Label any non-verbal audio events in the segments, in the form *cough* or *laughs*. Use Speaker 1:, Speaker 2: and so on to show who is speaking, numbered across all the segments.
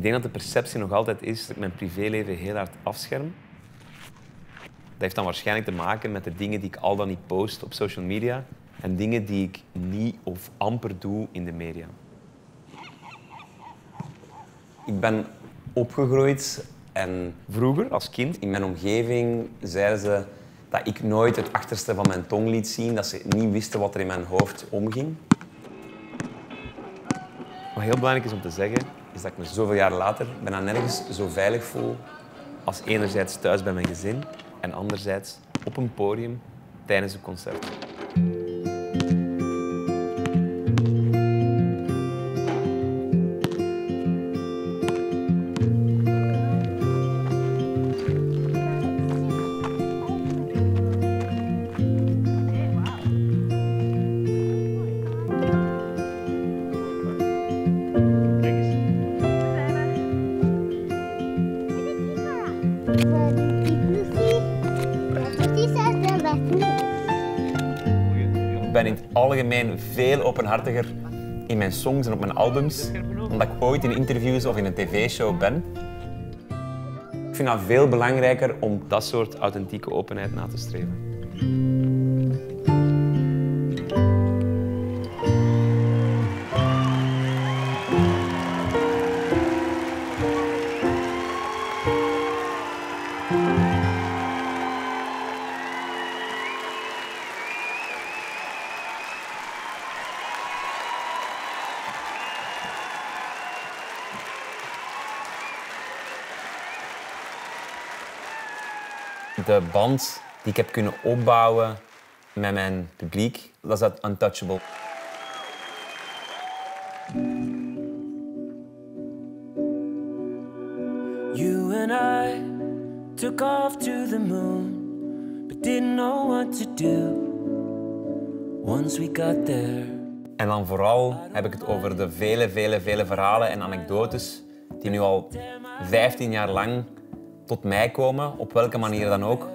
Speaker 1: Ik denk dat de perceptie nog altijd is dat ik mijn privéleven heel hard afscherm. Dat heeft dan waarschijnlijk te maken met de dingen die ik al dan niet post op social media en dingen die ik niet of amper doe in de media.
Speaker 2: Ik ben opgegroeid en vroeger als kind in mijn omgeving zeiden ze dat ik nooit het achterste van mijn tong liet zien, dat ze niet wisten wat er in mijn hoofd omging.
Speaker 1: Wat heel belangrijk is om te zeggen,
Speaker 2: Is dat ik me zoveel jaar later bijna nergens zo veilig voel.
Speaker 1: als enerzijds thuis bij mijn gezin en anderzijds op een podium tijdens een concert.
Speaker 2: Algemeen veel openhartiger in mijn songs en op mijn albums, omdat ik ooit in interviews of in een tv-show ben. Ik vind dat veel belangrijker om
Speaker 1: Dat soort authentieke openheid na te streven.
Speaker 2: Band die ik heb kunnen opbouwen met mijn publiek, dat is dat untouchable.
Speaker 3: You and I took off to the moon, but didn't know what to do once we got there.
Speaker 2: En dan vooral heb ik het over de vele, vele, vele verhalen en anekdotes die nu al 15 jaar lang tot mij komen, op welke manier dan ook.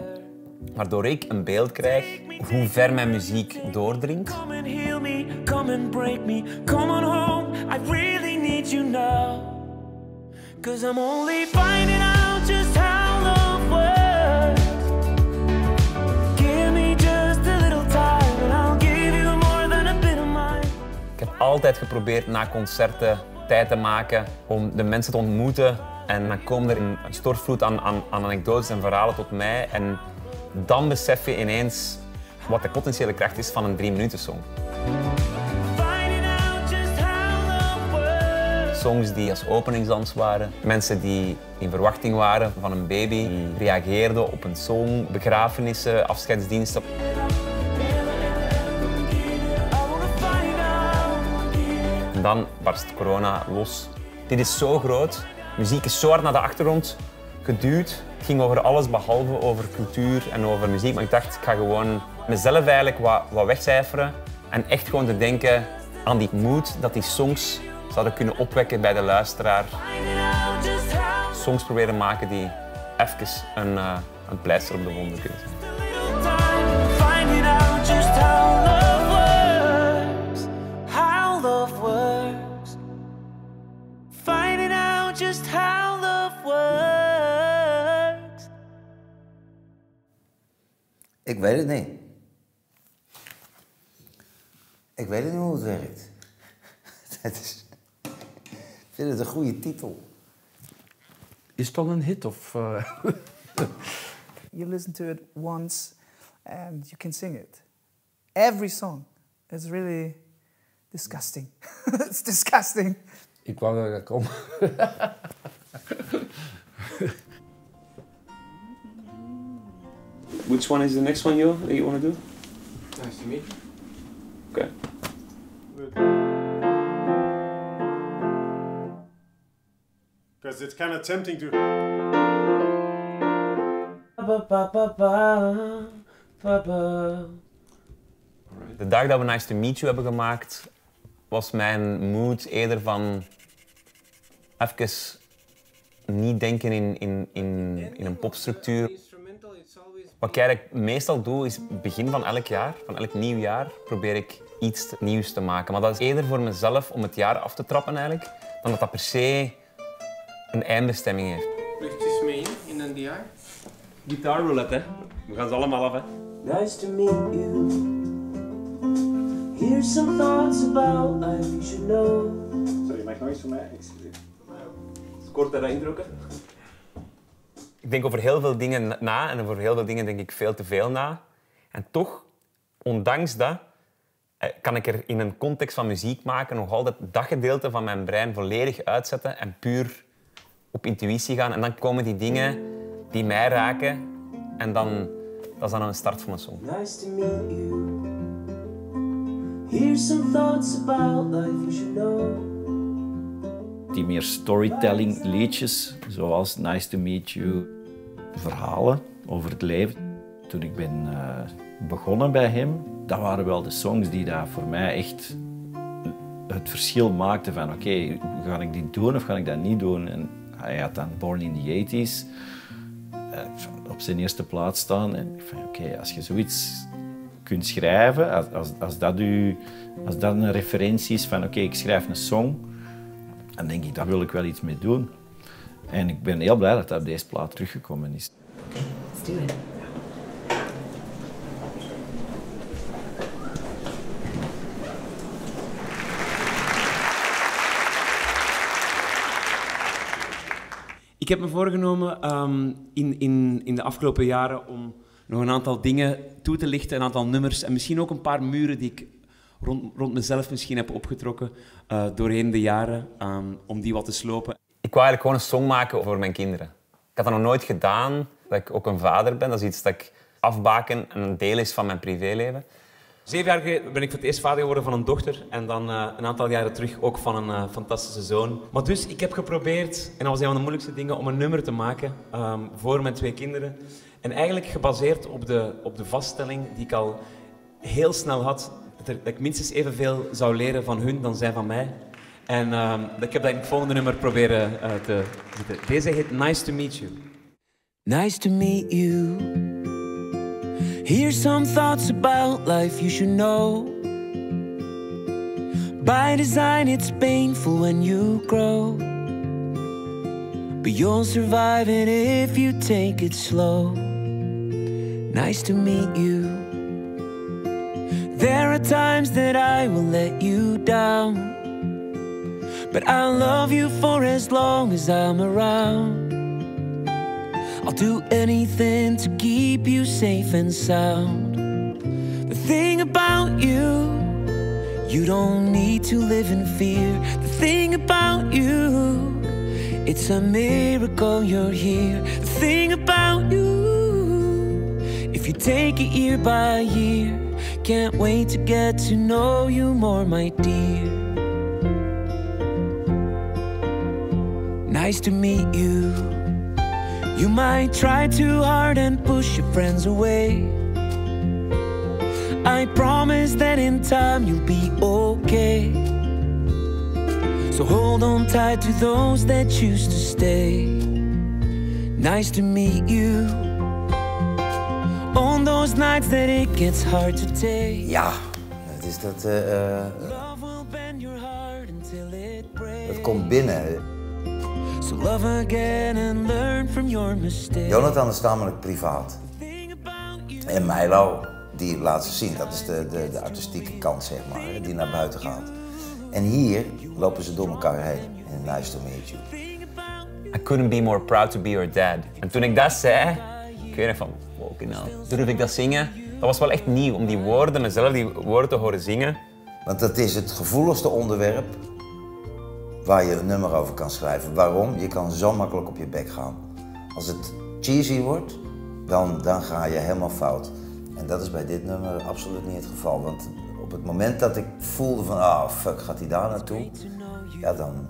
Speaker 2: Waardoor ik een beeld krijg hoe ver mijn muziek doordringt.
Speaker 3: Come and heal me, come and break me, come on home. I really need you now. Cause I'm only finding out just how love works. Give me just a little time and I'll give you more than a bit of mine.
Speaker 2: Ik heb altijd geprobeerd na concerten tijd te maken om de mensen te ontmoeten. En dan komen er een stortvloed aan, aan, aan anekdotes en verhalen tot mij. En dan besef je ineens wat de potentiële kracht is van een drie minuten song. Songs die als openingsdans waren. Mensen die in verwachting waren van een baby. Die reageerden op een song. Begrafenissen, afscheidsdiensten. En dan barst corona los. Dit is zo groot. Muziek is zo hard naar de achtergrond geduwd. Het ging over alles behalve over cultuur en over muziek. Maar ik dacht, ik ga gewoon mezelf eigenlijk wat, wat wegcijferen. En echt gewoon te denken aan die moed dat die songs zouden kunnen opwekken bij de luisteraar. Songs proberen maken die even een, eh, een pleister op de wonden kunnen zijn.
Speaker 4: Ik weet het niet. Ik weet het niet hoe het werkt. *laughs* Het is, ik vind het een goede titel.
Speaker 5: Is het dan een hit of... eh, *laughs*
Speaker 6: You listen to it once and you can sing it. Every song. It's really disgusting. *laughs* it's disgusting.
Speaker 5: ik wou dat ik kom.
Speaker 1: Which one is the next one, Yo, that you want to do?
Speaker 7: Nice to meet you.
Speaker 1: Okay.
Speaker 7: Because it's kind of tempting to.
Speaker 2: De dag dat we Nice to Meet You hebben gemaakt, was mijn mood eerder van even niet denken in, in, in, in een popstructuur. Wat ik eigenlijk meestal doe, is begin van elk jaar, van elk nieuw jaar, probeer ik iets nieuws te maken. Maar dat is eerder voor mezelf om het jaar af te trappen eigenlijk, dan dat dat per se
Speaker 8: een eindbestemming heeft.
Speaker 2: Luchtjes mee in, in een DR.
Speaker 8: Gitaarroulette, hè. We gaan ze allemaal af, hè.
Speaker 3: Nice to meet you. Here's some thoughts about life you should know.
Speaker 9: Sorry, mag ik nog iets van mij? Excuseer.
Speaker 2: Kort en introkken.
Speaker 8: Ik denk over heel veel dingen na en over heel veel dingen denk ik veel te veel na. En toch, ondanks dat, eh, kan ik er in een context van muziek maken nog altijd dat gedeelte van mijn brein volledig uitzetten en puur op intuïtie gaan. En dan komen die dingen die mij raken en dan, dat is dan een start van een song.
Speaker 3: Nice to meet you. Here's some thoughts about life you should know.
Speaker 10: Die meer storytelling liedjes, zoals Nice to Meet You, verhalen over het leven. Toen ik ben eh, begonnen bij hem, dat waren wel de songs die daar voor mij echt het verschil maakten van oké, ga ik dit doen of ga ik dat niet doen? En hij had dan Born in the 80s eh, op zijn eerste plaats staan. En ik van oké, als je zoiets kunt schrijven, als, als, dat u, als dat een referentie is van oké, ik schrijf een song, dan denk ik, daar wil ik wel iets mee doen. En ik ben heel blij dat dat op deze plaat teruggekomen is.
Speaker 11: Let's do it.
Speaker 2: Ik heb me voorgenomen ehm, in, in, in de afgelopen jaren om nog een aantal dingen toe te lichten, een aantal nummers en misschien ook een paar muren die ik rond, rond mezelf misschien heb opgetrokken eh, doorheen de jaren, ehm, om die wat te slopen.
Speaker 8: Ik wou eigenlijk gewoon een song maken over mijn kinderen. Ik had dat nog nooit gedaan, dat ik ook een vader ben. Dat is iets dat ik afbaken en een deel is van mijn privéleven.
Speaker 2: Zeven jaar geleden ben ik voor het eerst vader geworden van een dochter en dan eh, een aantal jaren terug ook van een eh, fantastische zoon. Maar dus, ik heb geprobeerd, en dat was een van de moeilijkste dingen, om een nummer te maken ehm, voor mijn twee kinderen. En eigenlijk gebaseerd op de, op de vaststelling die ik al heel snel had, dat, dat ik minstens evenveel zou leren van hun dan zij van mij. En ehm, ik heb dat in het volgende nummer proberen eh, te zetten. Deze heet Nice to Meet You.
Speaker 3: Nice to meet you. Here's some thoughts about life you should know. By design, it's painful when you grow. But you'll survive it if you take it slow. Nice to meet you. There are times that I will let you down. But I'll love you for as long as I'm around. I'll do anything to keep you safe and sound. The thing about you, you don't need to live in fear. The thing about you, it's a miracle you're here. The thing about you, if you take it year by year, can't wait to get to know you more, my dear. Nice to meet you. You might try too hard and push your friends away. I promise that in time you'll be okay. So hold on tight to those that choose to stay. Nice to meet you. On those nights that it gets hard to take.
Speaker 4: Ja, het is dat. eh,
Speaker 3: Love will bend your heart until it breaks.
Speaker 4: het komt binnen.
Speaker 3: Love again and learn from your mistakes.
Speaker 4: Jonathan is namelijk privaat. En Milo, die laat ze zien. Dat is de, de, de artistieke kant, zeg maar, die naar buiten gaat. En hier lopen ze door elkaar heen. En nice to meet you.
Speaker 8: I couldn't be more proud to be your dad. En toen ik dat zei, ik weet nog van, wow, nou, durf ik dat zingen? Dat was wel echt nieuw, om die woorden, mezelf die woorden te horen zingen.
Speaker 4: Want dat is het gevoeligste onderwerp waar je een nummer over kan schrijven. Waarom? Je kan zo makkelijk op je bek gaan. Als het cheesy wordt, dan, dan ga je helemaal fout. En dat is bij dit nummer absoluut niet het geval. Want op het moment dat ik voelde van, ah fuck, gaat hij daar naartoe? Ja, dan,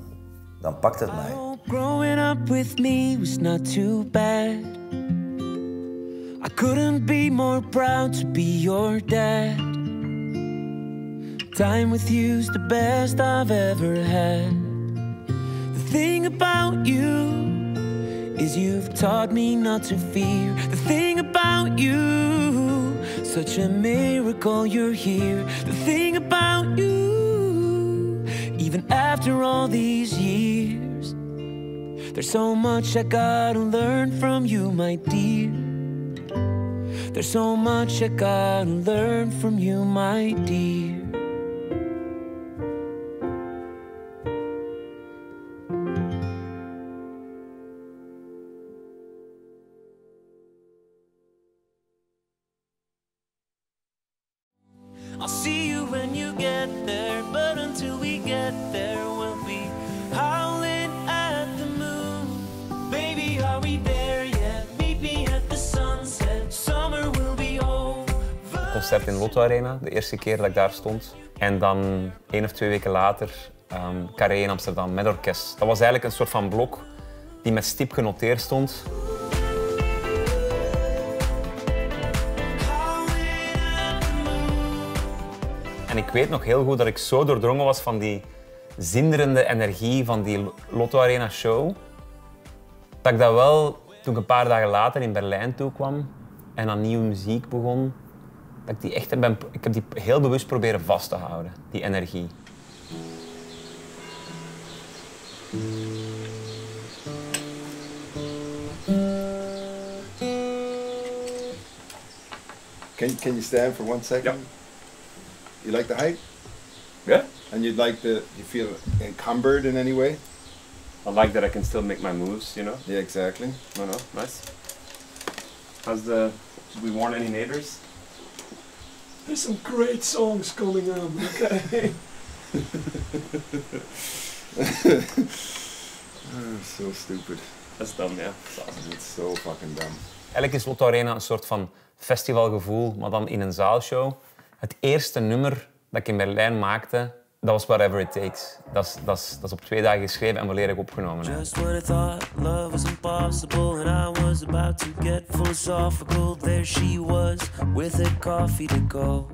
Speaker 4: dan pakt het mij.
Speaker 3: Oh, growing up with me was not too bad. I couldn't be more proud to be your dad. Time with you's the best I've ever had. Thing about you is you've taught me not to fear. The thing about you, such a miracle you're here. The thing about you, even after all these years. There's so much I gotta learn from you, my dear. There's so much I gotta learn from you, my dear.
Speaker 2: Arena, de eerste keer dat ik daar stond. En dan één of twee weken later ehm Carré in Amsterdam met orkest. Dat was eigenlijk een soort van blok die met stip genoteerd stond. En ik weet nog heel goed dat ik zo doordrongen was van die zinderende energie van die Lotto Arena show. Dat ik dat wel, toen ik een paar dagen later in Berlijn toekwam en aan nieuwe muziek begon, dat ik die echt ben, ik heb die heel bewust proberen vast te houden, die energie.
Speaker 12: Can, can you stand for one second? You like the height?
Speaker 13: Yeah.
Speaker 12: And you'd like to, you feel encumbered in any way?
Speaker 13: I like that I can still make my moves, you know?
Speaker 12: Yeah, exactly.
Speaker 13: No, no, nice. How's the. Did we warn any neighbors?
Speaker 14: There's some great songs coming on, okay?
Speaker 12: Oh, so stupid.
Speaker 13: That's dumb, yeah.
Speaker 12: It's so fucking dumb.
Speaker 2: Eigenlijk is Lotto Arena een soort van festivalgevoel, maar dan in een zaalshow. Het eerste nummer dat ik in Berlijn maakte, dat was Whatever It Takes. Dat is, dat is, dat is op twee dagen geschreven en volledig opgenomen.
Speaker 3: Just when I thought love was impossible and I was about to get philosophical, there she was with a coffee to go.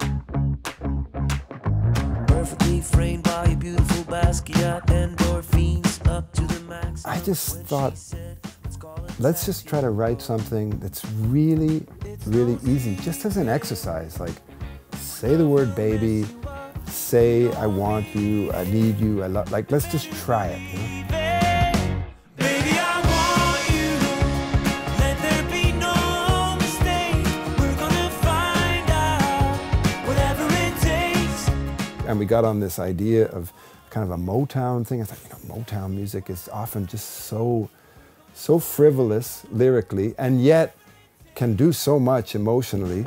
Speaker 3: Perfectly framed by a beautiful Basquiat, endorphins up to the max.
Speaker 15: I just thought, let's just try to write something that's really, really easy, just as an exercise. Like, say the word baby, say I want you, I need you, I love. Like, let's just try it. You know?
Speaker 3: Baby, I want you. Let there be no mistake. We're gonna find out whatever it takes.
Speaker 15: And we got on this idea of kind of a Motown thing. I thought, you know, Motown music is often just so, so frivolous lyrically, and yet can do so much emotionally.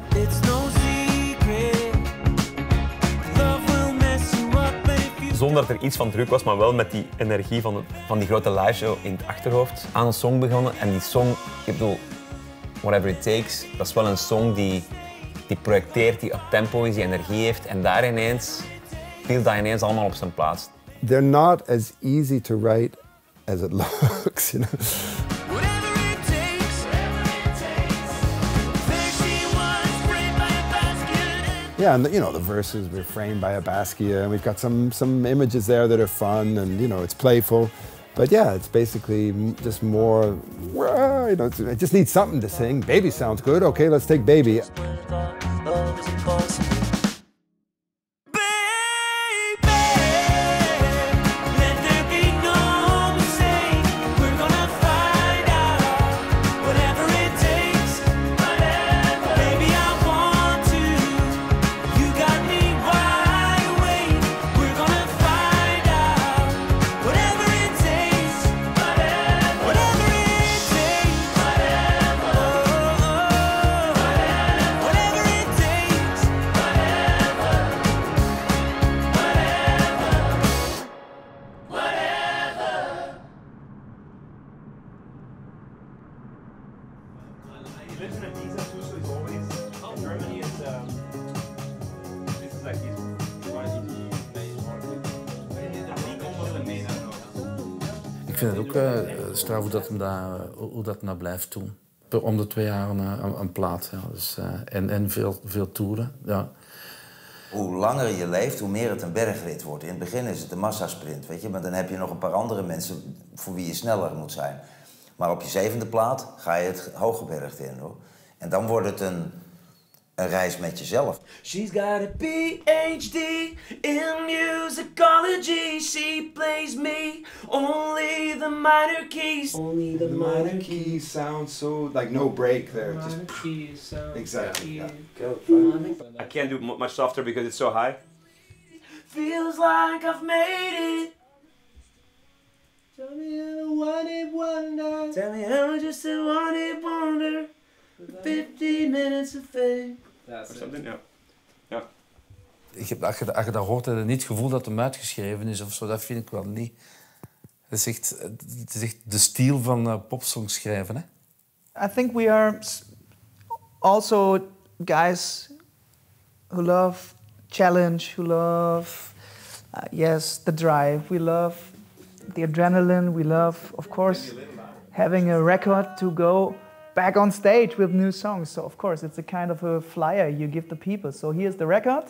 Speaker 2: Zonder dat er iets van druk was, maar wel met die energie van, van die grote liveshow in het achterhoofd. Aan een song begonnen en die song, ik bedoel, Whatever It Takes, dat is wel een song die, die projecteert, die up tempo is, die energie heeft. En daar ineens viel dat ineens allemaal op zijn plaats.
Speaker 15: They're not as easy to write as it *laughs* looks, you know. Yeah, and the, you know the verses were framed by a Basquiat, and we've got some some images there that are fun, and you know it's playful. But yeah, it's basically just more. You know, it just needs something to sing. Baby sounds good. Okay, let's take baby.
Speaker 5: Dat, dat, hoe dat nou blijft doen. Om de twee jaar een, een, een plaat. Dus, eh, en en veel, veel toeren. Ja.
Speaker 4: Hoe langer je leeft, hoe meer het een bergrit wordt. In het begin is het een massasprint, weet je. Maar dan heb je nog een paar andere mensen voor wie je sneller moet zijn. Maar op je zevende plaat ga je het hoge bergte in, hoor. En dan wordt het een, een reis met jezelf.
Speaker 3: She's got a PhD in musicology. She plays me only the minor keys. Only the minor
Speaker 16: keys sound so like no break there. Just
Speaker 3: keys sound *laughs*
Speaker 16: exactly. Yeah.
Speaker 2: I can't do mu- much softer because it's so high.
Speaker 3: Feels like I've made it. Tell me how a one hit wonder. Tell me how just a one hit wonder. 50 minutes of fame.
Speaker 2: Or something, ja. Ja.
Speaker 5: Ik heb, als, je, als je dat hoort, heb je niet het gevoel dat hem uitgeschreven is of zo. Dat vind ik wel niet. Het is echt, het is echt de stijl van uh, popsongs schrijven. Hè?
Speaker 6: I think we are also guys who love challenge, who love, uh, yes, the drive. We love the adrenaline. We love, of course, having a record to go back on stage with new songs. So, of course, it's a kind of a flyer you give the people. So, here's the record.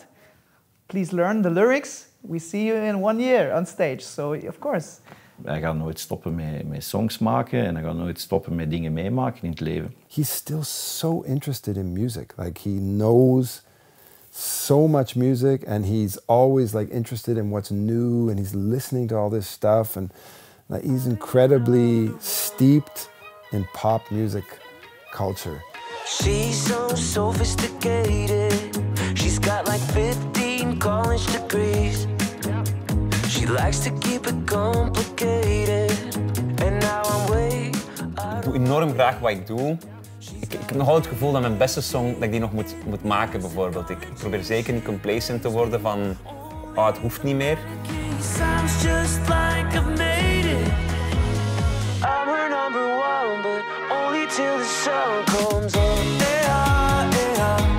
Speaker 6: Please learn the lyrics. We see you in one year on stage. So, of course,
Speaker 10: Hij gaat nooit stoppen met, met songs maken en hij gaat nooit stoppen met dingen meemaken in het leven.
Speaker 15: He's still so interested in music. Like he knows so much music and he's always like interested in what's new and he's listening to all this stuff and like, he's incredibly steeped in pop music culture.
Speaker 3: She's so sophisticated. She's got like 15 college degrees. She likes to keep it complicated. And now I'm way
Speaker 2: Ik doe enorm graag wat ik doe. Ik, ik heb nog altijd het gevoel dat mijn beste song dat ik die nog moet, moet maken, bijvoorbeeld. Ik probeer zeker niet complacent te worden van oh, het hoeft niet meer.
Speaker 3: Only till the sun comes up.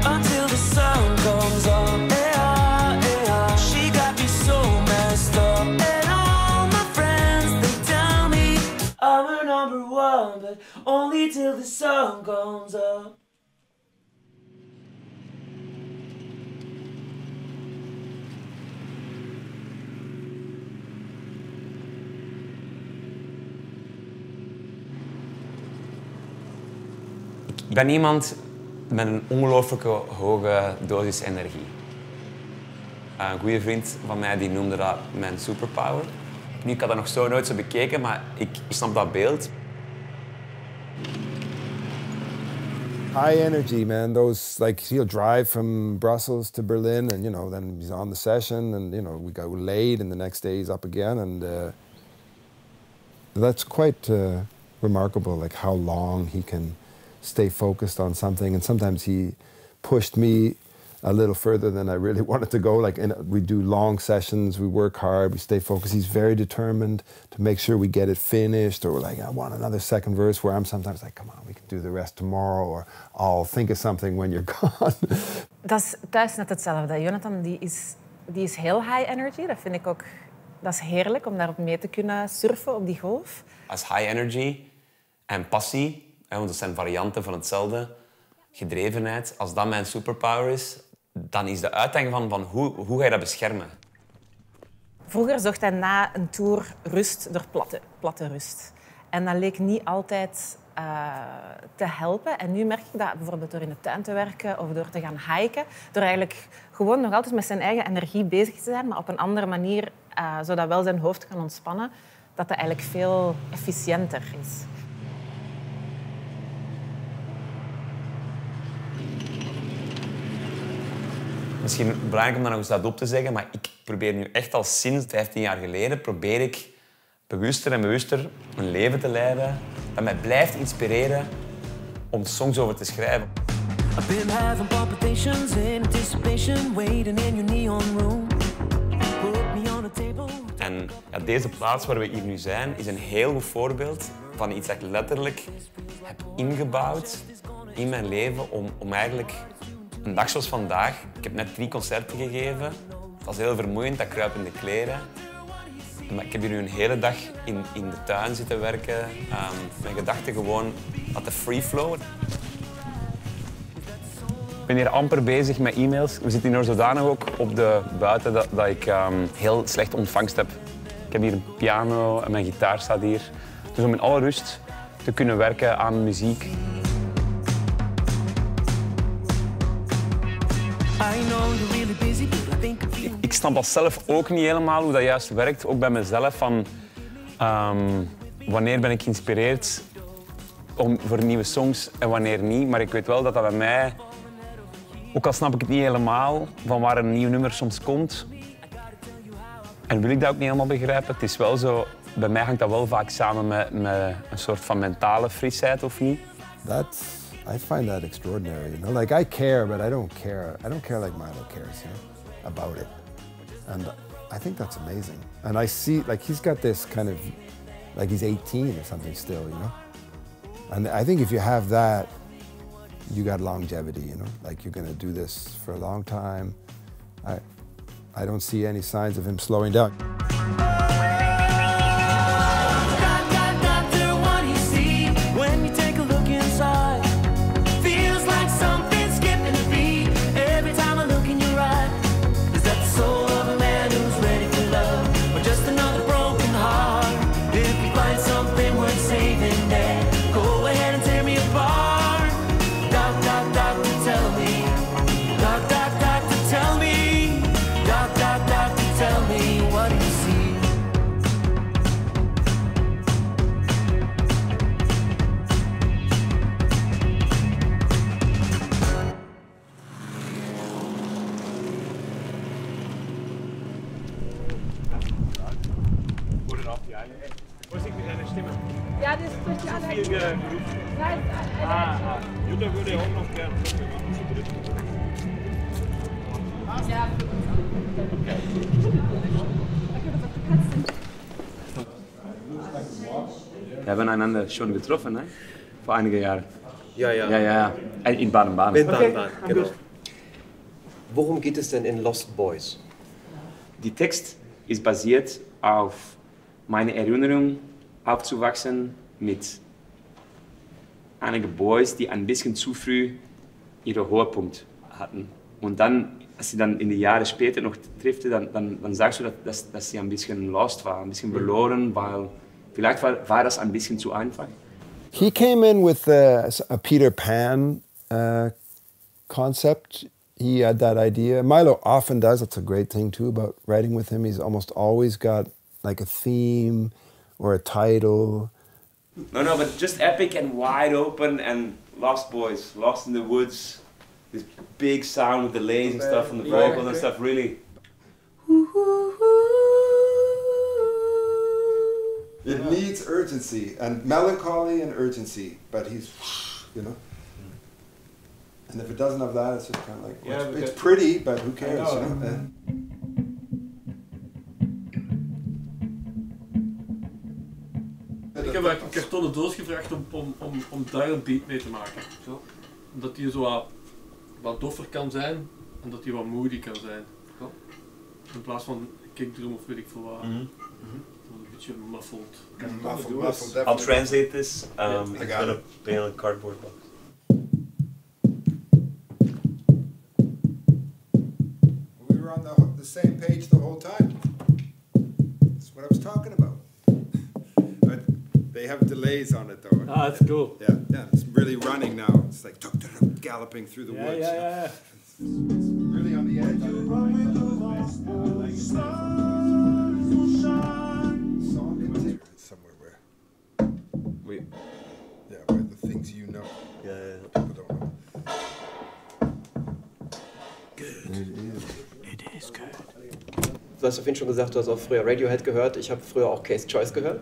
Speaker 3: Until the sun comes up. She got me so messed up. And all my friends, they tell me I'm her number one, but only till the sun comes up.
Speaker 2: Ik ben iemand met een ongelooflijke hoge dosis energie. Een goede vriend van mij die noemde dat mijn superpower. Nu, ik had dat nog zo nooit zo bekeken, maar ik, ik snap dat beeld.
Speaker 15: high energy, man. Those like he'll drive from Brussels to Berlin, and you know, then he's on the session, and you know, we go late, and the next day he's up again, and uh, that's quite uh, remarkable. Like how long he can stay focused on something, and sometimes he pushed me a little further than I really *laughs* wanted to go. Like in, we do long sessions, we work hard, we stay focused. He's very determined to make sure we get it finished, or like I want another second verse. Where I'm sometimes like, come on, we can do the rest tomorrow, or I'll think of something when you're *laughs* gone.
Speaker 17: Dat is thuis net hetzelfde. Jonathan die is, die is heel high energy. Dat vind ik ook dat is heerlijk om daarop mee te kunnen surfen op die golf.
Speaker 2: Als high energy en passie, hè, want dat zijn varianten van hetzelfde, gedrevenheid, als dat mijn superpower is, dan is de uitdaging van, van hoe, hoe ga je dat beschermen?
Speaker 17: Vroeger zocht hij na een tour rust door platte, platte rust. En dat leek niet altijd eh, te helpen. En nu merk ik dat bijvoorbeeld door in de tuin te werken of door te gaan hiken, door eigenlijk gewoon nog altijd met zijn eigen energie bezig te zijn, maar op een andere manier, eh, zodat wel zijn hoofd kan ontspannen, dat dat eigenlijk veel efficiënter is.
Speaker 2: Misschien belangrijk om dat nog eens dat op te zeggen, maar ik probeer nu echt al sinds 15 jaar geleden probeer ik bewuster en bewuster een leven te leiden dat mij blijft inspireren om songs over te schrijven.
Speaker 3: I've been having palpitations in anticipation, waiting in your neon room. Put me on a table.
Speaker 2: En ja, deze plaats waar we hier nu zijn is een heel goed voorbeeld van iets dat ik letterlijk heb ingebouwd in mijn leven om, om eigenlijk een dag zoals vandaag, ik heb net drie concerten gegeven, het was heel vermoeiend, dat kruipende kleren. Maar ik heb hier nu een hele dag in, in de tuin zitten werken, ehm, mijn gedachten gewoon laten free flowen. Ik ben hier amper bezig met e-mails. We zitten hier zodanig ook op de buiten dat, dat ik ehm, heel slecht ontvangst heb. Ik heb hier een piano en mijn gitaar staat hier. Dus om in alle rust te kunnen werken aan muziek.
Speaker 8: Snap dat zelf ook niet helemaal hoe dat juist werkt, ook bij mezelf. Van, ehm, wanneer ben ik geïnspireerd om, voor nieuwe songs en wanneer niet. Maar ik weet wel dat dat bij mij, ook al snap ik het niet helemaal, van waar een nieuw nummer soms komt. En wil ik dat ook niet helemaal begrijpen. Het is wel zo, bij mij hangt dat wel vaak samen met, met een soort van mentale frisheid, of niet?
Speaker 15: That's I find that extraordinary. You know, like I care, but I don't care. I don't care like Milo cares you know, about it, and I think that's amazing. And I see like he's got this kind of like he's 18 or something still, you know. And I think if you have that, you got longevity. You know, like you're gonna do this for a long time. I I don't see any signs of him slowing down.
Speaker 18: Voorzichtig zijn de stemmen.
Speaker 19: Ja, dit is speciaal.
Speaker 18: Viel geroepen. Ah, ah. Jutta würde auch noch gern.
Speaker 19: Ja.
Speaker 2: Wir haben einander schon getroffen, ne? vor einigen Jahren.
Speaker 20: Ja, ja.
Speaker 2: Ja, ja, ja. Äh, In Baden-Baden.
Speaker 20: In Baden-Baden, genau. Worum geht es denn in Lost Boys?
Speaker 2: Die Text ist basiert auf meine Erinnerung aufzuwachsen mit einigen Boys, die ein bisschen zu früh ihren Höhepunkt hatten. Und dann, als sie dann in die Jahre später noch triffte, dann, dann, dann sagst du, dass, dass, dass sie ein bisschen lost war, ein bisschen verloren, weil vielleicht war, war das ein bisschen zu einfach.
Speaker 15: He came in with a, a Peter Pan uh, concept. He had that idea. Milo often does. That's a great thing too about writing with him. He's almost always got like a theme or a title.
Speaker 2: No, no, but just epic and wide open and Lost Boys, Lost in the Woods. This big sound with the delays and stuff and the
Speaker 15: Yeah.
Speaker 2: vocals and stuff, really.
Speaker 15: It needs urgency and melancholy and urgency, but he's, you know. And if it doesn't have that, it's just kind of like well,
Speaker 18: Yeah,
Speaker 15: it's, it's pretty, but who cares?
Speaker 18: know.
Speaker 15: You know?
Speaker 21: Heb een kartonnen doos gevraagd om, om, om, om daar een beat mee te maken. Zo. Omdat die zo wat, wat doffer kan zijn en dat die wat moody kan zijn. Zo. In plaats van kickdrum of weet ik veel wat.
Speaker 2: Mhm.
Speaker 21: Een beetje muffled.
Speaker 22: Muffled, muffled,
Speaker 2: I'll translate this. Um,
Speaker 22: I
Speaker 2: it's
Speaker 22: got
Speaker 2: gonna
Speaker 22: it.
Speaker 2: be in a cardboard box.
Speaker 15: We were on the, the same page the whole time. They have delays on it though.
Speaker 21: Ah, that's cool.
Speaker 15: Yeah, yeah, it's really running now. It's like tuk, tuk, tuk, galloping through the
Speaker 21: Yeah,
Speaker 15: woods.
Speaker 21: yeah, yeah, yeah.
Speaker 15: It's, it's really on the edge. Song somewhere where.
Speaker 2: We.
Speaker 15: Yeah, where the things you know.
Speaker 20: Ja, ja.
Speaker 15: People don't know.
Speaker 20: Du hast ja vorhin schon gesagt, du hast auch früher Radiohead gehört. Ich habe früher auch Case Choice gehört.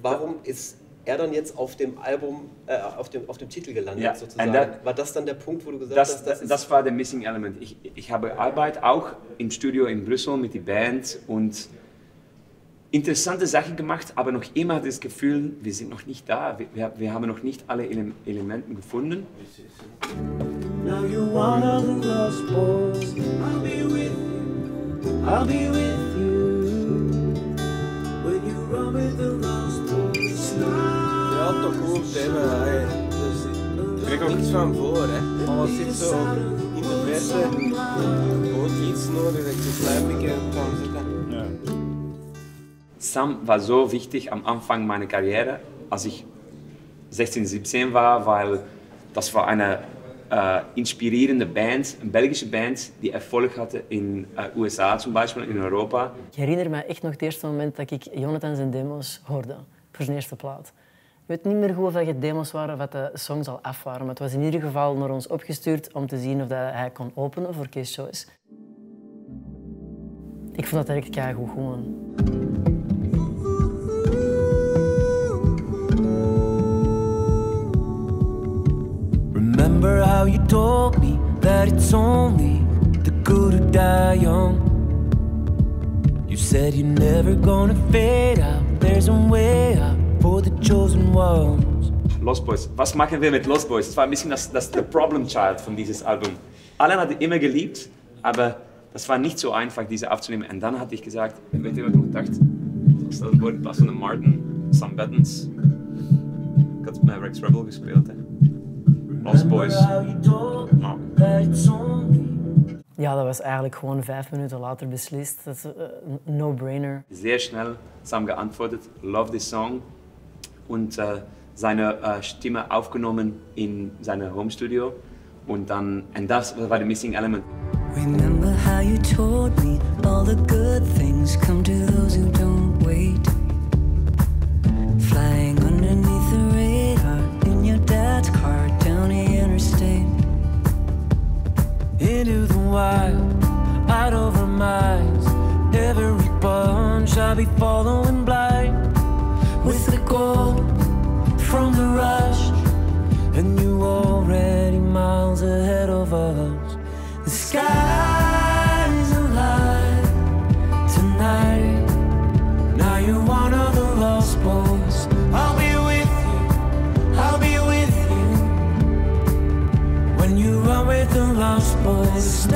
Speaker 20: Warum ist er dann jetzt auf dem Album, äh, auf, dem, auf dem Titel gelandet
Speaker 2: Ja,
Speaker 20: sozusagen?
Speaker 2: that-
Speaker 20: War das dann der Punkt, wo du gesagt
Speaker 2: Das,
Speaker 20: hast, das
Speaker 2: das,
Speaker 20: ist...
Speaker 2: das war der Missing Element. Ich, ich habe Arbeit auch im Studio in Brüssel mit der Band und interessante Sachen gemacht, aber noch immer das Gefühl, wir sind noch nicht da. Wir, wir, wir haben noch nicht alle Ele Elemente gefunden.
Speaker 3: Now you're one of the lost boys. I'll be with you. I'll be with you.
Speaker 23: Ja, toch cool thema. Hè. Er zit niks van voor, hè. Alles zit zo in de verte. Gewoon iets nodig dat ik zo klein beetje kan zitten.
Speaker 2: Sam war so wichtig am Anfang meiner Karriere, als ich 16, 17 war, weil das war eine,
Speaker 24: eh, inspirerende band, een Belgische band, die erfolg had in uh, USA zum Beispiel, in Europa.
Speaker 25: Ik herinner me echt nog het eerste moment dat ik Jonathan zijn demo's hoorde, voor zijn eerste plaat. Ik weet niet meer goed of demos waren of dat de songs al af waren, maar het was in ieder geval naar ons opgestuurd om te zien of dat hij kon openen voor Kees Choice. Ik vond dat eigenlijk keigoed gewoon.
Speaker 3: Remember how you told me that it's only the good who die young. You said you're never gonna fade out. There's a way out for the chosen ones.
Speaker 24: Lost Boys. Was machen wir mit Lost Boys? Das war ein bisschen das, das the Problem Child von dieses Album. Alan hatte immer geliebt, aber das war nicht so einfach, diese aufzunehmen. Und dann hatte ich gesagt, weet je wat ik nog dacht? Stel je voor, in plaats van een Martin, Sam Bettens. Had Mavericks Rebel gespeeld. Hè. Lost Boys. Nou,
Speaker 25: Ja, dat was eigenlijk gewoon vijf minuten later beslist. Dat is eh, een no-brainer.
Speaker 24: sehr schnell Sam geantwortet, love this song und äh, seine äh, Stimme aufgenommen in seinem Homestudio und dann und das war the missing element.
Speaker 3: Remember how you told me all the good things come to those who don't wait. Flying underneath the radar in your dad's car down the interstate. Into the wild, out over miles. Every bunch I'll be following blind. With the gold from the rush, and you already miles ahead of us. The sky's alive tonight. Now you're one of the lost boys. I'll be with you. I'll be with you. When you run with the lost boys,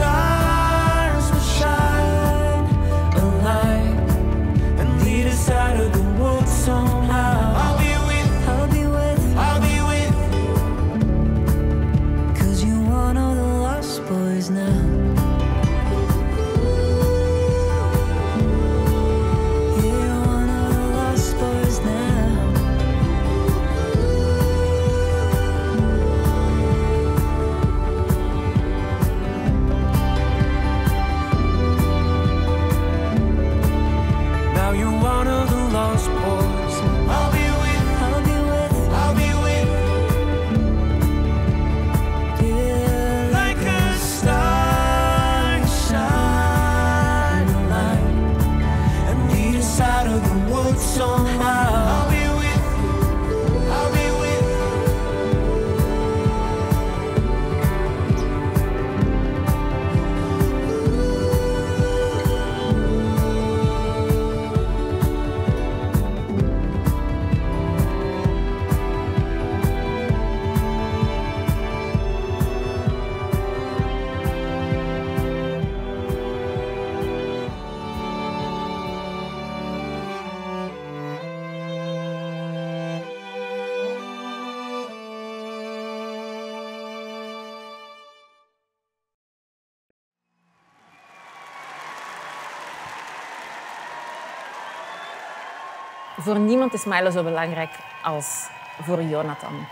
Speaker 17: Voor niemand is Milo zo belangrijk als voor Jonathan.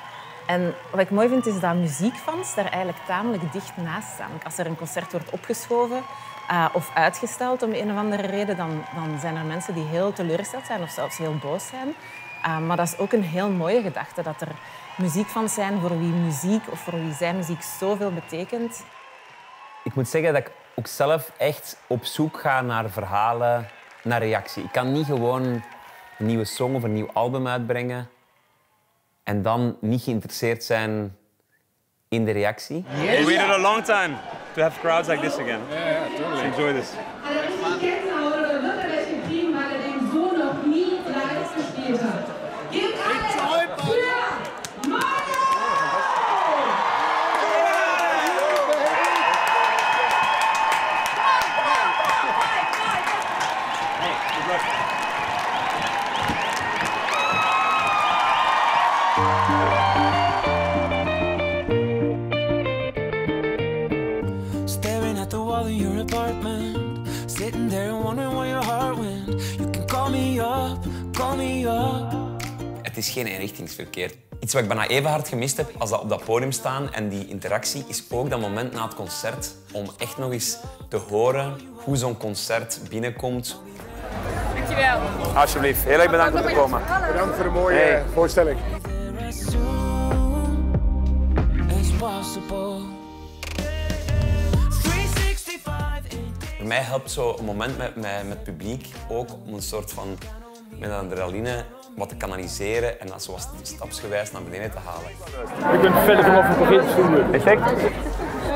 Speaker 17: En wat ik mooi vind, is dat muziekfans daar eigenlijk tamelijk dicht naast staan. Als er een concert wordt opgeschoven eh, of uitgesteld om een of andere reden, dan, dan zijn er mensen die heel teleurgesteld zijn of zelfs heel boos zijn. Eh, maar dat is ook een heel mooie gedachte, dat er muziekfans zijn voor wie muziek of voor wie zijn muziek zoveel betekent.
Speaker 2: Ik moet zeggen dat ik ook zelf echt op zoek ga naar verhalen, naar reactie. Ik kan niet gewoon een nieuwe song of een nieuw album uitbrengen en dan niet geïnteresseerd zijn in de reactie.
Speaker 24: We waited a long time to have crowds like this again.
Speaker 21: Yeah, yeah, totally.
Speaker 24: Enjoy this.
Speaker 2: Is geen eenrichtingsverkeer. Iets wat ik bijna even hard gemist heb als dat op dat podium staan en die interactie, is ook dat moment na het concert om echt nog eens te horen hoe zo'n concert binnenkomt.
Speaker 26: Dankjewel.
Speaker 8: Alsjeblieft. Heel erg bedankt om te komen.
Speaker 26: Bedankt voor de mooie
Speaker 8: Hey.
Speaker 26: voorstelling.
Speaker 3: as possible. 365
Speaker 2: Voor mij helpt zo een moment met, met, met het publiek ook om een soort van met adrenaline wat te kanaliseren en dat zo wat stapsgewijs naar beneden te halen.
Speaker 26: Je kunt verder vanaf een concert doen.
Speaker 8: Perfect.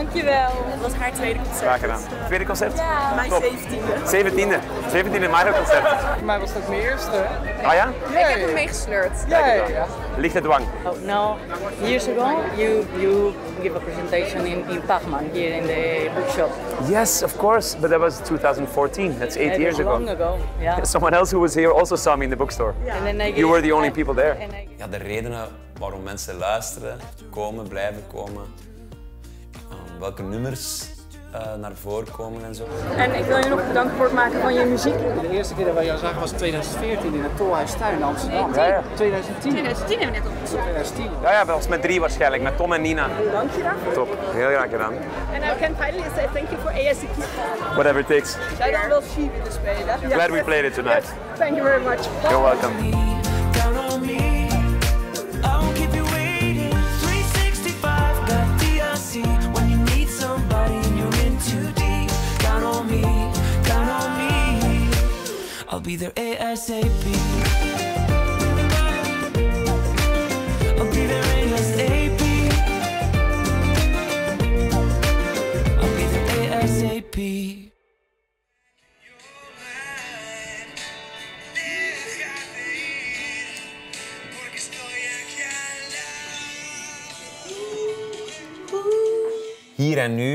Speaker 26: Dankjewel. Dat was haar tweede concert.
Speaker 8: Graag gedaan. Tweede concert?
Speaker 26: Ja, mijn
Speaker 8: Top.
Speaker 26: zeventiende.
Speaker 8: 17e. 17e Mario concert.
Speaker 23: Voor mij was dat mijn eerste.
Speaker 8: Ah ja?
Speaker 23: Ik heb hem meegesleurd. Ja, ja.
Speaker 8: Lichte dwang.
Speaker 27: Oh, now, years ago, you you give a presentation in, in Pachman here in the bookshop.
Speaker 8: Yes, of course, but that was 2014. That's eight years ago.
Speaker 27: long ago, yeah. *laughs*
Speaker 8: Someone else who was here also saw me in the bookstore.
Speaker 27: And then I
Speaker 8: You were the only people there.
Speaker 2: Ja, de redenen waarom mensen luisteren, komen, blijven komen, welke nummers eh, naar voren komen en zo.
Speaker 27: En ik wil je nog bedanken voor het maken van je muziek.
Speaker 23: De eerste keer dat wij jou zagen was 2014 in het Tolhuistuin in Amsterdam.
Speaker 8: Ja, ja.
Speaker 23: 2010.
Speaker 27: 2010 hebben we net opgezocht.
Speaker 23: 2010.
Speaker 8: Ja, ja, dat was met drie waarschijnlijk, met Tom en Nina.
Speaker 27: Dank je daarvoor.
Speaker 8: Top, heel graag gedaan.
Speaker 27: En I can finally say thank you for ASCP.
Speaker 8: Whatever it takes.
Speaker 27: Je dan wel She willen spelen?
Speaker 8: Glad we played it tonight.
Speaker 27: Thank you very much.
Speaker 8: You're welcome.
Speaker 3: I'll be there ASAP.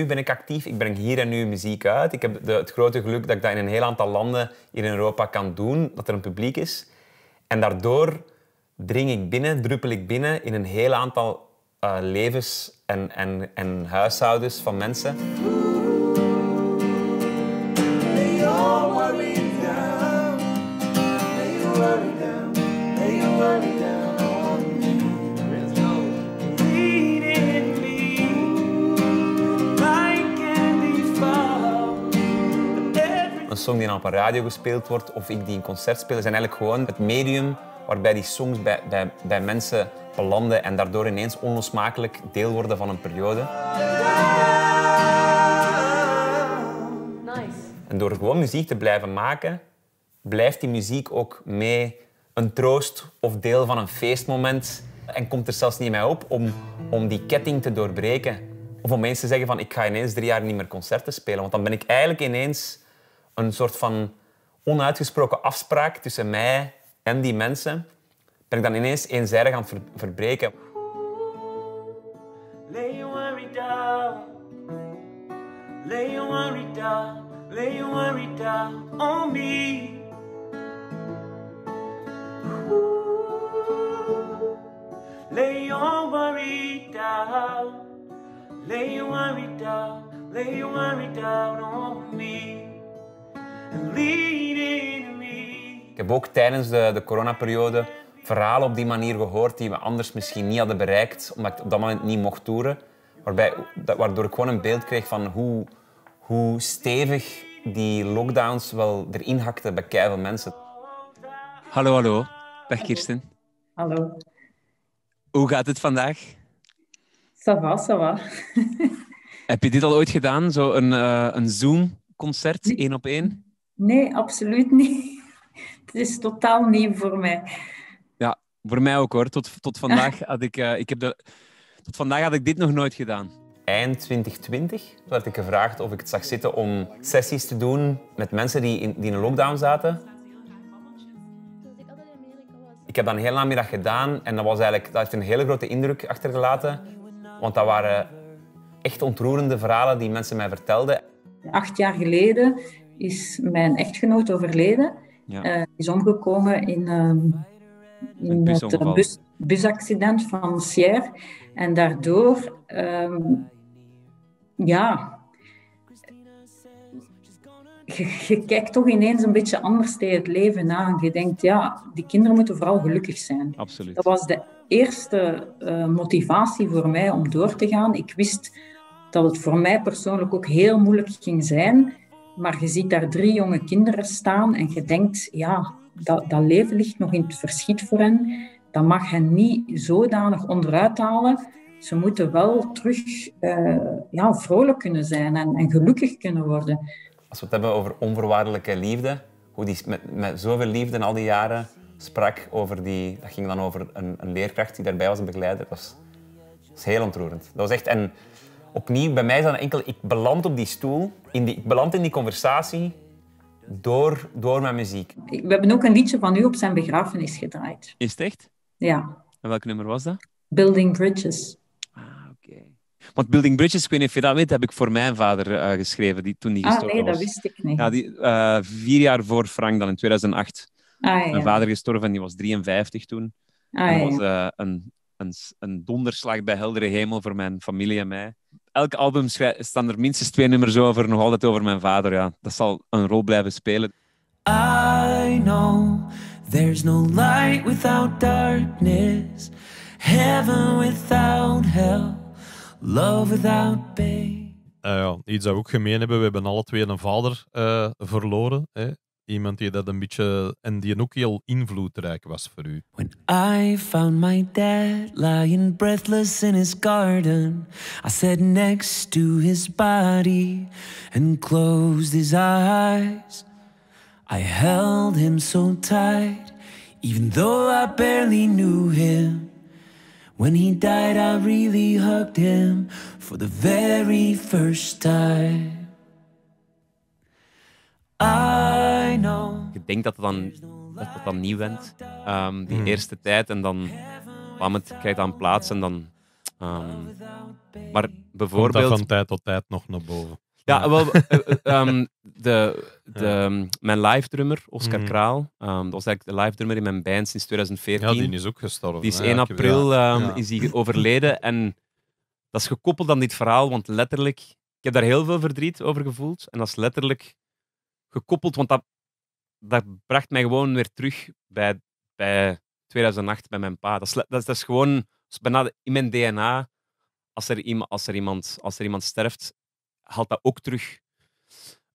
Speaker 2: Ben ik actief. Ik breng hier en nu muziek uit. Ik heb het grote geluk dat ik dat in een heel aantal landen hier in Europa kan doen, dat er een publiek is. En daardoor dring ik binnen, druppel ik binnen in een heel aantal eh, levens en, en, en huishoudens van mensen. Song die dan op een radio gespeeld wordt of ik die een concert speel, zijn eigenlijk gewoon het medium waarbij die songs bij, bij, bij mensen belanden en daardoor ineens onlosmakelijk deel worden van een periode.
Speaker 27: Nice.
Speaker 2: En door gewoon muziek te blijven maken, blijft die muziek ook mee een troost of deel van een feestmoment. En komt er zelfs niet mee op om, om die ketting te doorbreken. Of om eens te zeggen van ik ga ineens drie jaar niet meer concerten spelen. Want dan ben ik eigenlijk ineens een soort van onuitgesproken afspraak tussen mij en die mensen. Ben ik dan ineens eenzijdig aan het ver- verbreken.
Speaker 3: Lay your worry down. Lay your worry down. Lay worry down on me. Lay worry down. Lay your worry down. Lay your worry down on me.
Speaker 2: Ik heb ook tijdens de, de coronaperiode verhalen op die manier gehoord die we anders misschien niet hadden bereikt, omdat ik op dat moment niet mocht toeren. Waarbij, dat- waardoor ik gewoon een beeld kreeg van hoe, hoe stevig die lockdowns wel erin hakten bij keiveel mensen.
Speaker 24: Hallo, hallo. Dag Kirsten.
Speaker 28: Hallo.
Speaker 24: Hoe gaat het vandaag?
Speaker 28: Ça va, ça va.
Speaker 24: Heb je dit al ooit gedaan? Zo een, eh, een Zoom-concert, één op één?
Speaker 28: Nee, absoluut niet. *laughs* Het is totaal nieuw voor mij.
Speaker 24: Ja, voor mij ook hoor. Tot, tot, vandaag had ik, eh, ik heb de, tot vandaag had ik dit nog nooit gedaan.
Speaker 2: Eind 2020 werd ik gevraagd of ik het zag zitten om sessies te doen met mensen die in, die in een lockdown zaten. Ik heb dat een hele namiddag gedaan en dat, was eigenlijk, dat heeft een hele grote indruk achtergelaten. Want dat waren echt ontroerende verhalen die mensen mij vertelden.
Speaker 28: Acht jaar geleden is mijn echtgenoot overleden.
Speaker 24: Ja.
Speaker 28: Eh, is omgekomen in, ehm, in het eh, bus, busaccident van Sierre. En daardoor, ehm, ja, je, je kijkt toch ineens een beetje anders tegen het leven aan. Je denkt, ja, die kinderen moeten vooral gelukkig zijn.
Speaker 2: Absoluut.
Speaker 28: Dat was de eerste eh, motivatie voor mij om door te gaan. Ik wist dat het voor mij persoonlijk ook heel moeilijk ging zijn. Maar je ziet daar drie jonge kinderen staan en je denkt, ja, dat, dat leven ligt nog in het verschiet voor hen. Dat mag hen niet zodanig onderuit halen. Ze moeten wel terug eh, ja, vrolijk kunnen zijn en, en gelukkig kunnen worden.
Speaker 29: Als we het hebben over onvoorwaardelijke liefde, hoe die met, zoveel liefde in al die jaren sprak over die... Dat ging dan over een, een leerkracht die daarbij was, een begeleider. Dat was heel ontroerend. Dat was echt... En opnieuw, bij mij is dat enkel... Ik beland op die stoel, in die, ik beland in die conversatie door, door mijn muziek.
Speaker 28: We hebben ook een liedje van u op zijn begrafenis gedraaid.
Speaker 2: Is het echt?
Speaker 28: Ja,
Speaker 2: En welk nummer was dat?
Speaker 28: Building Bridges.
Speaker 2: Want Building Bridges, ik weet niet of je dat weet, heb ik voor mijn vader eh, geschreven die, toen die
Speaker 28: Ah,
Speaker 2: gestorven
Speaker 28: nee, dat
Speaker 2: was.
Speaker 28: wist ik niet.
Speaker 2: Ja, die, eh, vier jaar voor Frank dan, in 2008.
Speaker 28: Ah, ja.
Speaker 2: Mijn vader gestorven en die was 53 toen.
Speaker 28: Ah, ja.
Speaker 2: dat was eh, een, een, een donderslag bij heldere hemel voor mijn familie en mij. Elk album staan er minstens twee nummers over, nog altijd over mijn vader. Ja. Dat zal een rol blijven spelen.
Speaker 3: I know there's no light without darkness, heaven without hell, love without pain.
Speaker 30: Eh, ja, iets dat we ook gemeen hebben, we hebben alle twee een vader eh, verloren. Hè? Iemand die dat een beetje... En die ook heel invloedrijk was voor u.
Speaker 3: I found my dad lying breathless in his garden. I sat next to his body and closed his eyes. I held him so tight, even though I barely knew him. When he died, I really hugged him for the very first time. I know.
Speaker 2: Ik denk dat het dan, dat het dan nieuw went, ehm, die
Speaker 30: Hmm.
Speaker 2: eerste tijd. En dan kwam het, krijgt dan plaats en dan... ehm, maar
Speaker 30: Komt dat
Speaker 2: bijvoorbeeld...
Speaker 30: van tijd tot tijd nog naar boven.
Speaker 2: Ja, wel, eh, eh, *laughs* ehm, de, de, mijn live drummer, Oscar
Speaker 30: Mhm.
Speaker 2: Kraal, ehm, dat was eigenlijk de live drummer in mijn band sinds 2014.
Speaker 30: Ja, die is ook gestorven,
Speaker 2: Die is
Speaker 30: hè?
Speaker 2: 1
Speaker 30: Ja, ik heb-
Speaker 2: april
Speaker 30: ja. Ja.
Speaker 2: is die overleden. *laughs* En dat is gekoppeld aan dit verhaal, want letterlijk, ik heb daar heel veel verdriet over gevoeld. En dat is letterlijk gekoppeld, want dat, dat bracht mij gewoon weer terug bij, bij 2008, bij mijn pa. Dat is, dat is, gewoon bijna in mijn DNA. Als er, iemand, als, er iemand, als er iemand sterft, haalt dat ook terug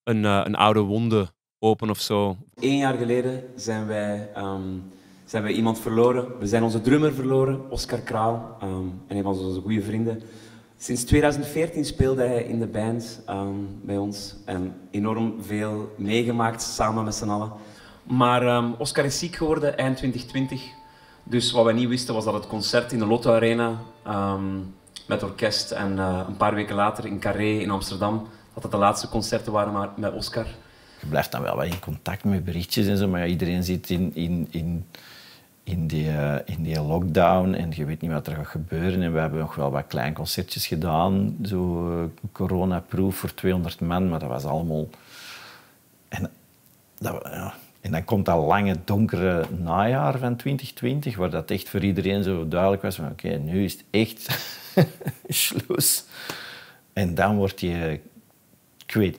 Speaker 2: een, eh, een oude wonde open of zo. Eén jaar geleden zijn wij, ehm, zijn wij iemand verloren. We zijn onze drummer verloren, Oscar Kraal. ehm, en een van onze goede vrienden. Sinds 2014 speelde hij in de band ehm, bij ons. En enorm veel meegemaakt samen met z'n allen. Maar ehm, Oscar is ziek geworden eind 2020. Dus wat wij niet wisten was dat het concert in de Lotto Arena ehm, met orkest en eh, een paar weken later in Carré in Amsterdam, dat het de laatste concerten waren met Oscar.
Speaker 10: Je blijft dan wel wat in contact met berichtjes en zo, maar iedereen zit in, in, in, in, die, eh, in lockdown en je weet niet wat er gaat gebeuren. En we hebben nog wel wat klein concertjes gedaan, zo eh, corona-proof voor 200 man, maar dat was allemaal... En, ja. en dan komt dat lange, donkere najaar van 2020, waar dat echt voor iedereen zo duidelijk was oké, nu is het echt *laughs* sloes. En dan word je, ik weet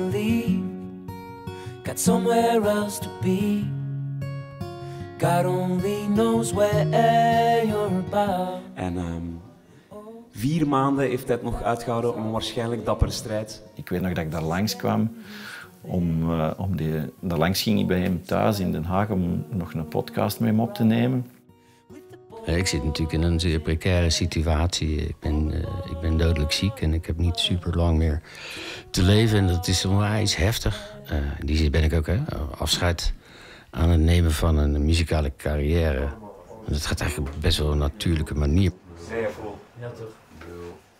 Speaker 3: leave, got somewhere else to be. God only knows where you're about.
Speaker 2: En ehm, vier maanden heeft hij het nog uitgehouden om een waarschijnlijk dappere strijd.
Speaker 10: Ik weet nog dat ik daar langs kwam. Om, eh, om die, daar langs ging ik bij hem thuis in Den Haag om nog een podcast met hem op te nemen.
Speaker 31: Ik zit natuurlijk in een zeer precaire situatie. Ik ben, eh, ik ben dodelijk ziek en ik heb niet super lang meer te leven. En dat is onwijs heftig. Eh, in die zin ben ik ook hè, afscheid aan het nemen van een muzikale carrière. En dat gaat eigenlijk op best wel een natuurlijke manier.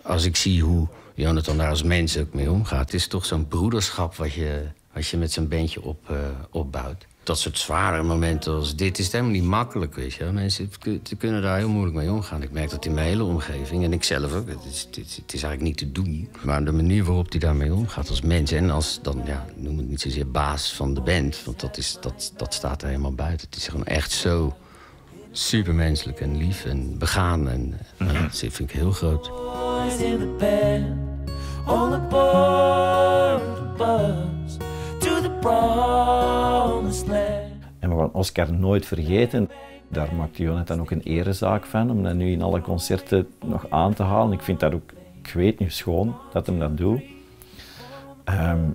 Speaker 31: Als ik zie hoe Jonathan daar als mens ook mee omgaat... het is toch zo'n broederschap wat je, wat je met zo'n bandje op, eh, opbouwt. Dat soort zware momenten als dit is het helemaal niet makkelijk, weet je. wel. Mensen kunnen daar heel moeilijk mee omgaan. Ik merk dat in mijn hele omgeving en ik zelf ook. Het is, het is, het is eigenlijk niet te doen. Maar de manier waarop hij daarmee omgaat als mens en als dan, ja, ik noem het niet zozeer baas van de band, want dat, is, dat, dat staat er helemaal buiten. Het is gewoon echt zo supermenselijk en lief en begaan. En ja, dat vind ik heel groot.
Speaker 10: Oscar nooit vergeten. Daar maakt Jonathan ook een erezaak van, om dat nu in alle concerten nog aan te halen. Ik vind dat ook, ik weet niet, schoon dat hem dat doet. Ehm,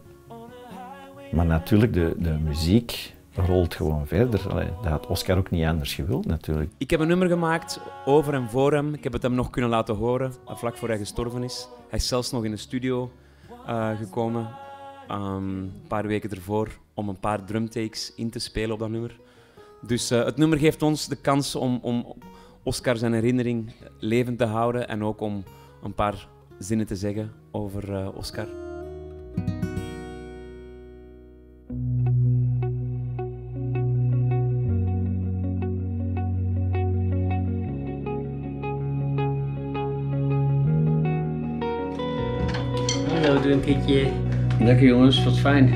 Speaker 10: maar natuurlijk, de, de muziek rolt gewoon verder. Dat had Oscar ook niet anders gewild, natuurlijk.
Speaker 24: Ik heb een nummer gemaakt over en voor hem. Ik heb het hem nog kunnen laten horen, eh, vlak voor hij gestorven is. Hij is zelfs nog in de studio eh, gekomen, ehm, een paar weken ervoor, om een paar drumtakes in te spelen op dat nummer. Dus eh, het nummer geeft ons de kans om, om Oscar zijn herinnering levend te houden en ook om een paar zinnen te zeggen over eh, Oscar.
Speaker 31: Hallo, doe een keertje. Lekker jongens, wat fijn.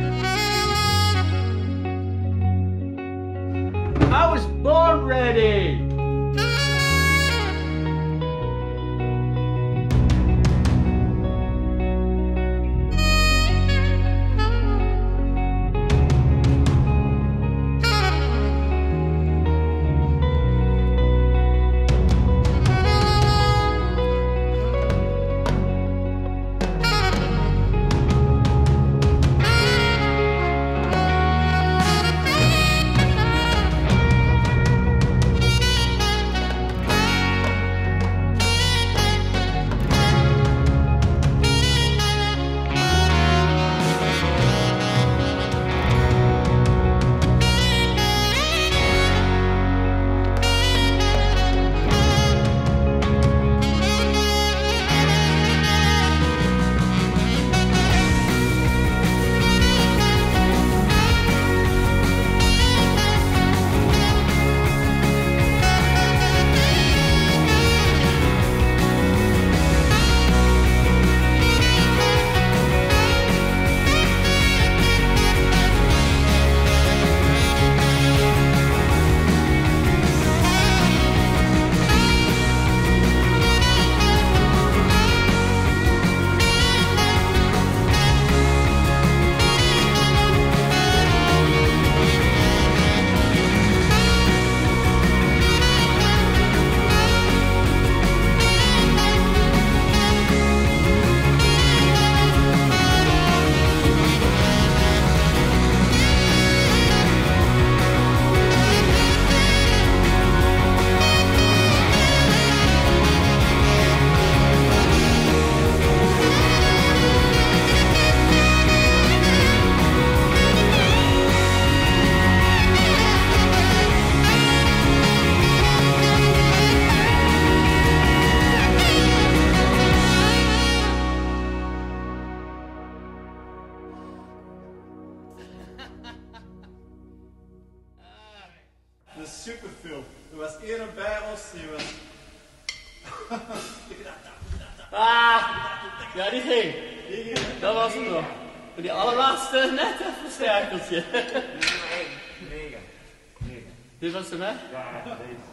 Speaker 32: Is superfilm. Er was één bij ons, die was...
Speaker 18: Ah, ja, die ging. Dat was hem nog. Maar die allerlaatste net even een cirkeltje.
Speaker 32: Negen. Negen.
Speaker 18: Dit was hem, hè?
Speaker 32: Ja, deze.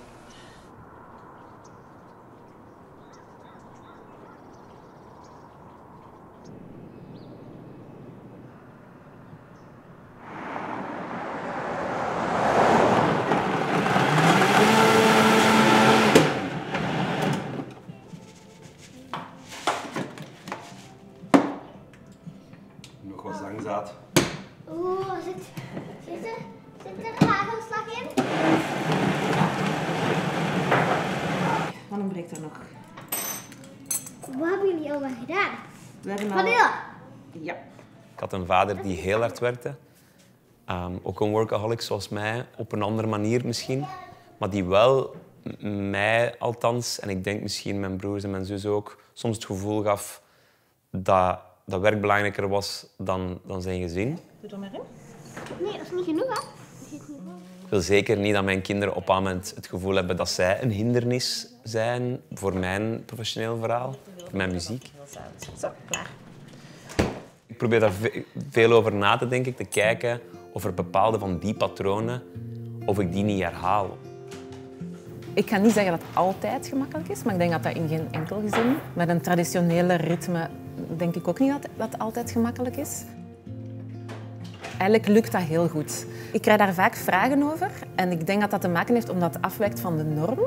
Speaker 32: Nog wat zangzaad.
Speaker 1: Oeh, zit, zit, er, zit er hagelslag in?
Speaker 17: Dan ontbreekt er nog.
Speaker 1: Wat hebben jullie allemaal gedaan?
Speaker 17: We hebben al-
Speaker 1: Vanille.
Speaker 17: Ja.
Speaker 2: Ik had een vader die heel hard werkte. Ehm, ook een workaholic zoals mij, op een andere manier misschien. Maar die wel mij althans, en ik denk misschien mijn broers en mijn zus ook, soms het gevoel gaf dat, dat werk belangrijker was dan, dan zijn gezin.
Speaker 17: Doe er maar in.
Speaker 1: Nee, dat is niet genoeg, hè?
Speaker 2: Ik wil zeker niet dat mijn kinderen op een moment het gevoel hebben dat zij een hindernis zijn voor mijn professioneel verhaal, voor mijn muziek.
Speaker 17: Zo, klaar.
Speaker 2: Ik probeer daar ve- veel over na te denken, te kijken of er bepaalde van die patronen, of ik die niet herhaal.
Speaker 17: Ik ga niet zeggen dat het altijd gemakkelijk is, maar ik denk dat dat in geen enkel gezin... Met een traditionele ritme denk ik ook niet dat dat altijd gemakkelijk is. Eigenlijk lukt dat heel goed. Ik krijg daar vaak vragen over en ik denk dat dat te maken heeft omdat het afwijkt van de norm.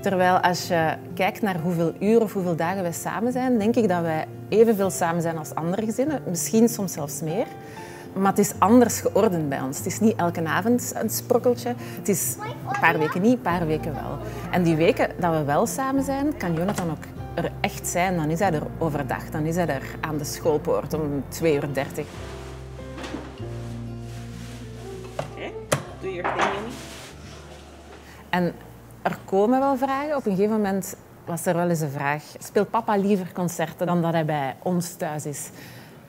Speaker 17: Terwijl als je kijkt naar hoeveel uur of hoeveel dagen wij samen zijn, denk ik dat wij evenveel samen zijn als andere gezinnen. Misschien soms zelfs meer. Maar het is anders geordend bij ons. Het is niet elke avond een sprokkeltje. Het is een paar weken niet, een paar weken wel. En die weken dat we wel samen zijn, kan Jonathan ook er echt zijn. Dan is hij er overdag. Dan is hij er aan de schoolpoort om 2 uur 30. En er komen wel vragen. Op een gegeven moment was er wel eens een vraag. Speelt papa liever concerten dan dat hij bij ons thuis is?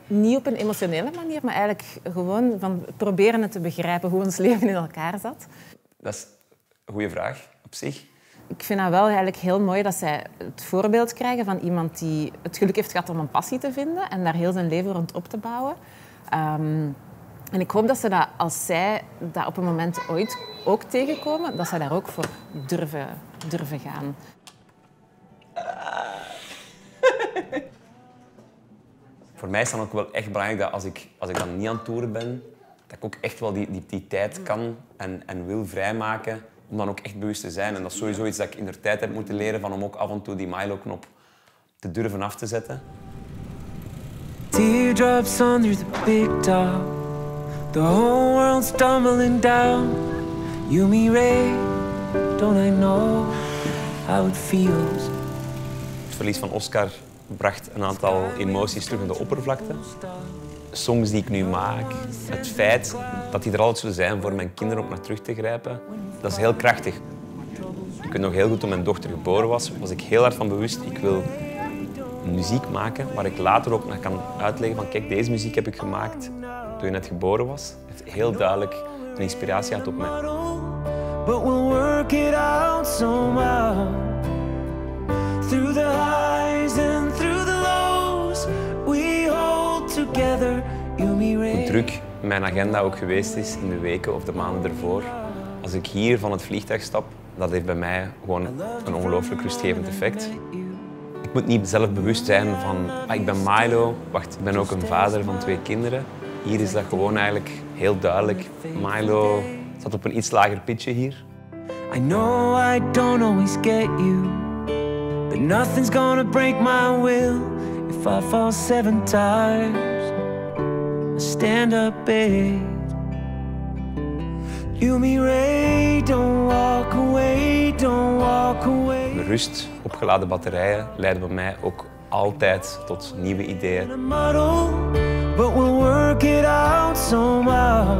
Speaker 17: Niet op een emotionele manier, maar eigenlijk gewoon van proberen het te begrijpen hoe ons leven in elkaar zat.
Speaker 2: Dat is een goede vraag op zich.
Speaker 17: Ik vind dat wel eigenlijk heel mooi dat zij het voorbeeld krijgen van iemand die het geluk heeft gehad om een passie te vinden en daar heel zijn leven rond op te bouwen. Ehm, en ik hoop dat ze dat, als zij dat op een moment ooit ook tegenkomen, dat zij daar ook voor durven, durven gaan. *laughs*
Speaker 2: Voor mij is het dan ook wel echt belangrijk dat als ik, als ik dan niet aan het toeren ben, dat ik ook echt wel die, die, die tijd kan en, en wil vrijmaken om dan ook echt bewust te zijn. En dat is sowieso iets dat ik in de tijd heb moeten leren van om ook af en toe die Milo-knop te durven af te zetten.
Speaker 3: Teardrops under the big top. The whole world's tumbling down. You, me, Ray, don't I know how it feels?
Speaker 2: Het verlies van Oscar bracht een aantal emoties terug aan de oppervlakte. Songs die ik nu maak, het feit dat die er altijd zullen zijn voor mijn kinderen om naar terug te grijpen, dat is heel krachtig. Ik weet nog heel goed toen mijn dochter geboren was, was ik heel hard van bewust, ik wil muziek maken waar ik later ook naar kan uitleggen van kijk, deze muziek heb ik gemaakt toen je net geboren was. Heeft heel duidelijk een inspiratie gehad op mij.
Speaker 3: But we'll work it out somehow. Through the highs and through the lows, we hold together. You, me,
Speaker 2: hoe druk mijn agenda ook geweest is in de weken of de maanden ervoor. Als ik hier van het vliegtuig stap, dat heeft bij mij gewoon een ongelooflijk rustgevend effect. Ik moet niet zelf bewust zijn van, ah, ik ben Milo, wacht, ik ben ook een vader van twee kinderen. Hier is dat gewoon eigenlijk heel duidelijk. Milo staat op een iets lager pitje hier.
Speaker 3: I know I don't always get you, but nothing's gonna break my will if I fall seven times. I stand up eight. You, me, Ray, don't walk away, don't walk away.
Speaker 2: Rust, opgeladen batterijen leiden bij mij ook altijd tot nieuwe ideeën.
Speaker 3: a muddle, but we'll work it out somehow.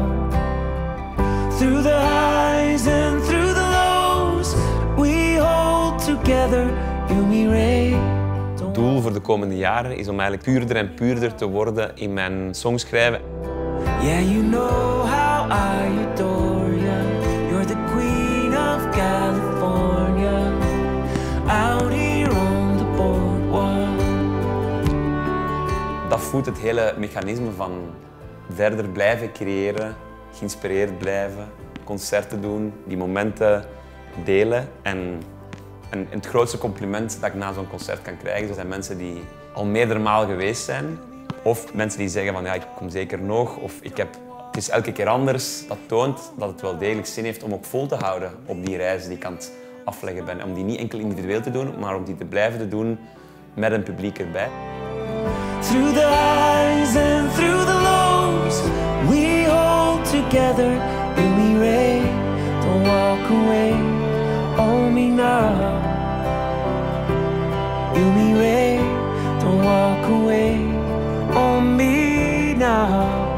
Speaker 3: Through the highs and through the lows, we hold together, you, me, Ray.
Speaker 2: Het doel voor de komende jaren is om eigenlijk puurder en puurder te worden in mijn songschrijven.
Speaker 3: Yeah, you know how I adore
Speaker 2: voedt het hele mechanisme van verder blijven creëren, geïnspireerd blijven, concerten doen, die momenten delen. En, het grootste compliment dat ik na zo'n concert kan krijgen, zijn mensen die al meerdere malen geweest zijn. Of mensen die zeggen van ja, ik kom zeker nog. Of ik heb, het is elke keer anders. Dat toont dat het wel degelijk zin heeft om ook vol te houden op die reizen die ik aan het afleggen ben. Om die niet enkel individueel te doen, maar om die te blijven te doen met een publiek erbij.
Speaker 3: Through the highs and through the lows, we hold together, you, me, Ray. Don't walk away, on me now. You, me, Ray. Don't walk away, hold me now.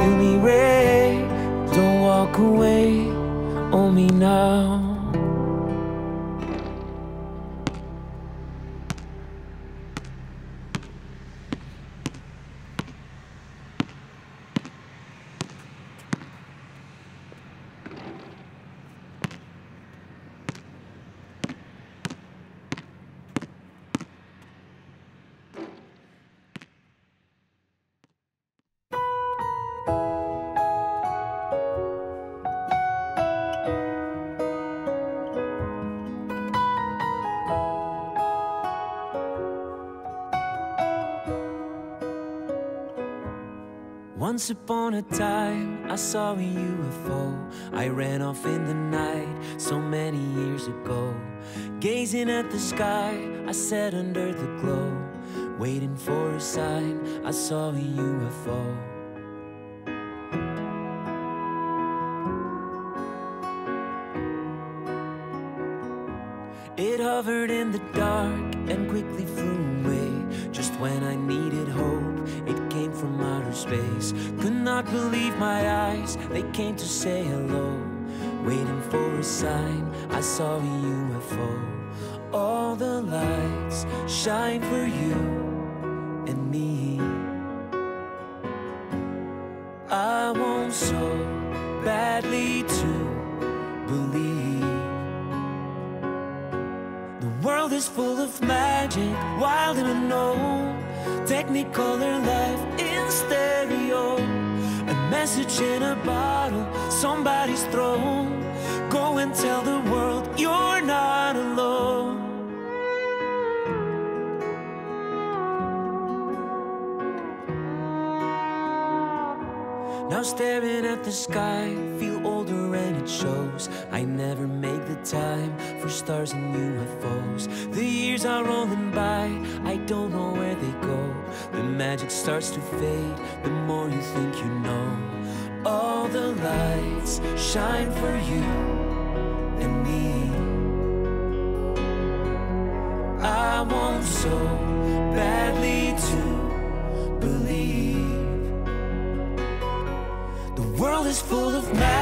Speaker 3: You, me, Ray. Don't walk away, hold me now. Once upon a time, I saw a UFO. I ran off in the night so many years ago. Gazing at the sky, I sat under the glow. Waiting for a sign, I saw a UFO. It hovered in the dark and quickly flew away. Just when I needed space. Could not believe my eyes, they came to say hello. Waiting for a sign, I saw a UFO. All the lights shine for you and me. I want so badly to believe. The world is full of magic, wild and unknown. Technicolor life in stereo. A message in a bottle, somebody's thrown. Go and tell the world you're not alone. Now staring at the sky, feel older and it shows. I never make the time for stars and UFOs. The years are rolling by, I don't know where they go. The magic starts to fade the more you think you know. All the lights shine for you and me. I want so badly to believe. The world is full of magic,